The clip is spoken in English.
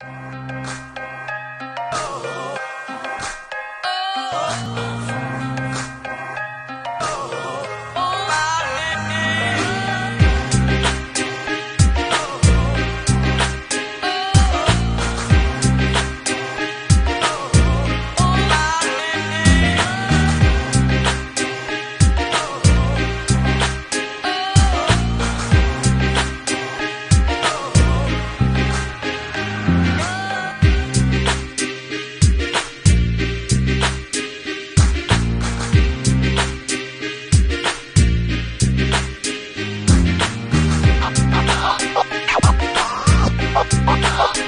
Oh, Okay.